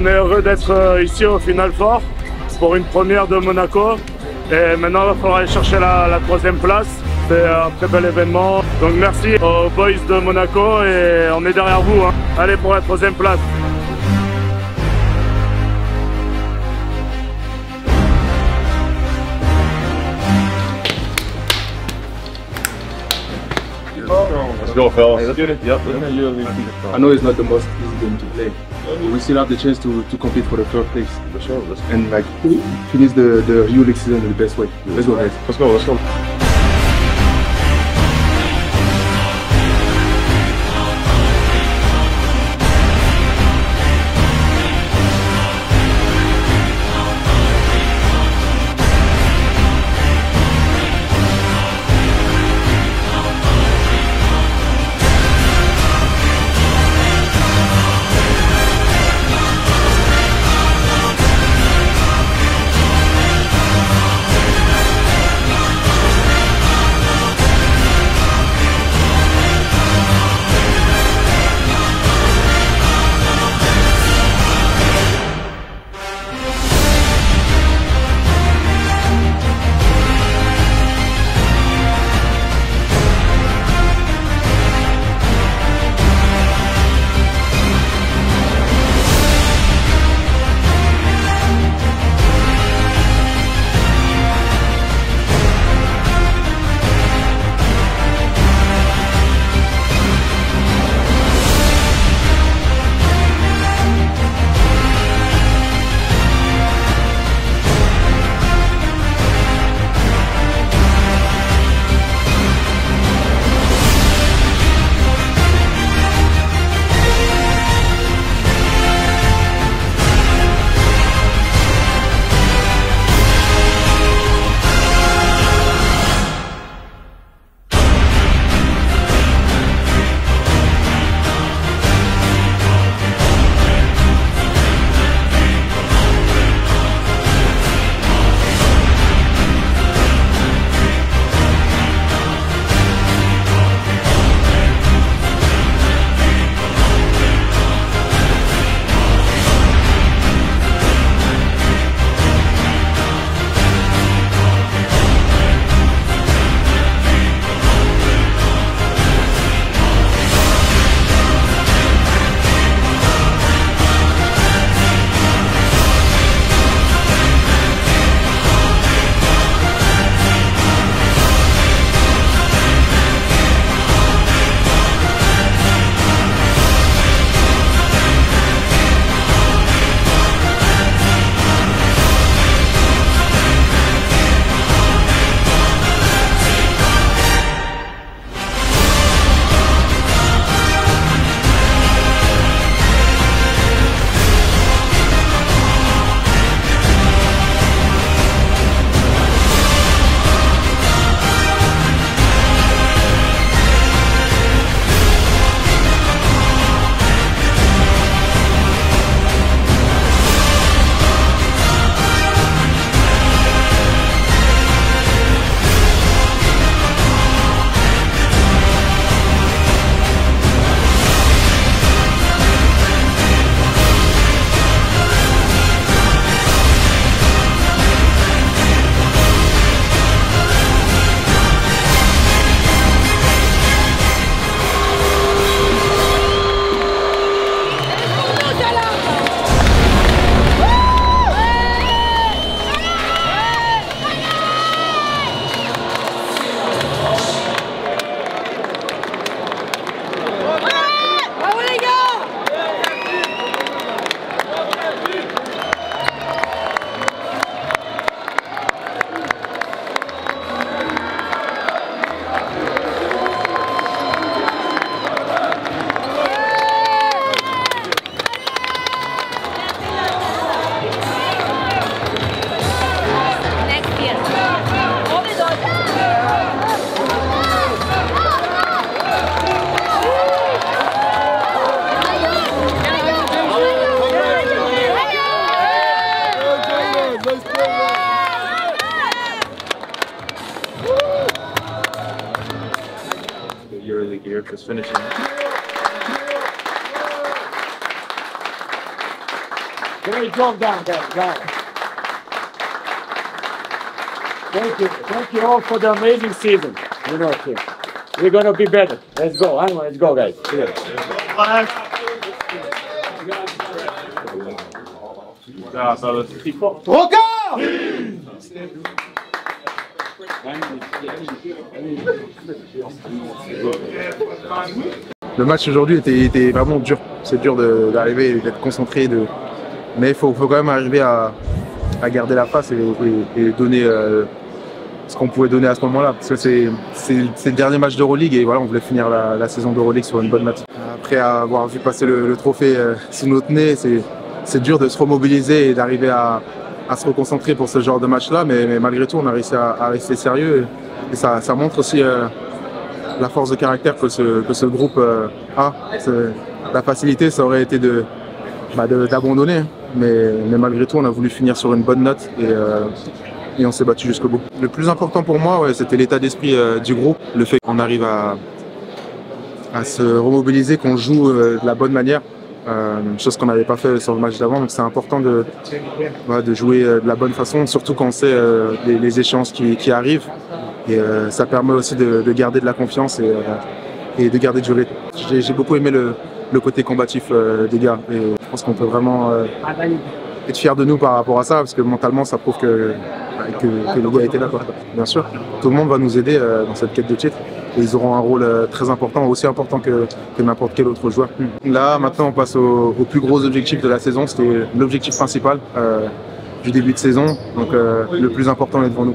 On est heureux d'être euh, ici au Final Four pour une première de Monaco. Et maintenant, il va falloir aller chercher la, troisième place. C'est un très bel événement. Donc merci aux boys de Monaco et on est derrière vous. hein. Allez pour la troisième place. Go, fellas. Let's get it. Yep. I know it's not the most easy game to play. but We still have the chance to, to compete for the third place. For sure. Let's, And like finish the, the Rio League season in the best way. Let's go guys. let's go. Let's go. is finishing. Great job, guys. Thank you. Thank you all for the amazing season. You know, we're going to be better. Let's go. Animo, let's go, guys. Yeah. Tá, tá, tá. Ficou. Le match aujourd'hui était, vraiment dur. C'est dur d'arriver d'être concentré. Mais il faut, quand même arriver à, garder la face et, donner euh, ce qu'on pouvait donner à ce moment-là. Parce que c'est le dernier match d'Euroleague et voilà, on voulait finir la, la saison d'Euroleague sur une bonne note. Après avoir vu passer le, trophée euh, sous notre nez, c'est dur de se remobiliser et d'arriver à, à se reconcentrer pour ce genre de match-là. Mais, malgré tout, on a réussi à, rester sérieux. Et ça, montre aussi euh, la force de caractère que ce, que ce groupe euh, a. La facilité, ça aurait été de bah, d'abandonner. Mais, mais malgré tout, on a voulu finir sur une bonne note et, euh, et on s'est battu jusqu'au bout. Le plus important pour moi, ouais, c'était l'état d'esprit du groupe, le fait qu'on arrive à, se remobiliser, qu'on joue de la bonne manière. Euh, chose qu'on n'avait pas fait sur le match d'avant, donc c'est important de, jouer euh, de la bonne façon, surtout quand on sait euh, les, échéances qui, arrivent. Et ça permet aussi de, de garder de la confiance et, de garder du rythme. J'ai beaucoup aimé le, le côté combatif des gars et je pense qu'on peut vraiment être fier de nous par rapport à ça parce que mentalement ça prouve que, que, que le gars était là. Quoi. Bien sûr, tout le monde va nous aider euh, dans cette quête de titre et ils auront un rôle euh, très important, aussi important que, que n'importe quel autre joueur. Là maintenant on passe au, au plus gros objectif de la saison, c'était l'objectif principal euh, du début de saison, donc euh, le plus important est devant nous.